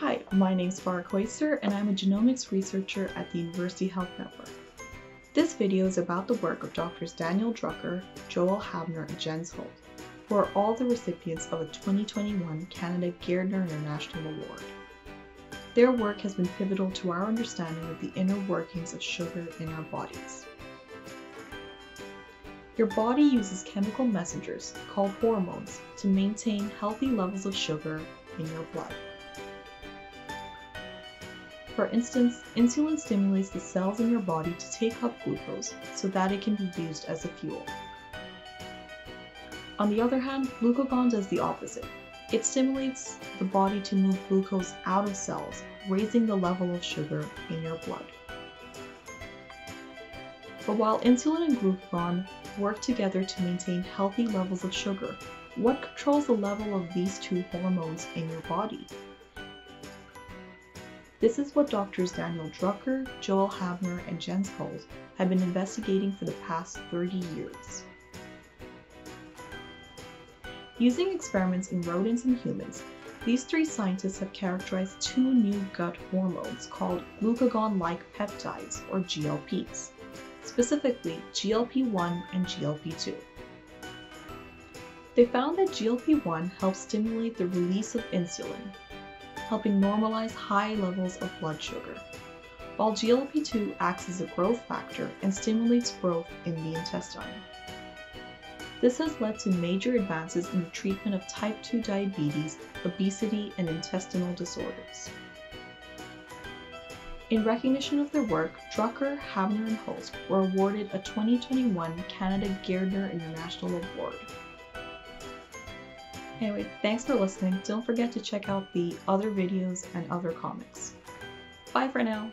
Hi, my name is Farah Koister and I'm a genomics researcher at the University Health Network. This video is about the work of Drs. Daniel Drucker, Joel Habener, and Jens Holst, who are all the recipients of a 2021 Canada Gairdner International Award. Their work has been pivotal to our understanding of the inner workings of sugar in our bodies. Your body uses chemical messengers, called hormones, to maintain healthy levels of sugar in your blood. For instance, insulin stimulates the cells in your body to take up glucose so that it can be used as a fuel. On the other hand, glucagon does the opposite. It stimulates the body to move glucose out of cells, raising the level of sugar in your blood. But while insulin and glucagon work together to maintain healthy levels of sugar, what controls the level of these two hormones in your body? This is what doctors Daniel Drucker, Joel Habener, and Jens Holst have been investigating for the past 30 years. Using experiments in rodents and humans, these three scientists have characterized two new gut hormones called glucagon-like peptides, or GLPs, specifically GLP-1 and GLP-2. They found that GLP-1 helps stimulate the release of insulin, helping normalize high levels of blood sugar, while GLP-2 acts as a growth factor and stimulates growth in the intestine. This has led to major advances in the treatment of type 2 diabetes, obesity, and intestinal disorders. In recognition of their work, Drucker, Habener, and Holst were awarded a 2021 Canada Gairdner International Award. Anyway, thanks for listening. Don't forget to check out the other videos and other comics. Bye for now!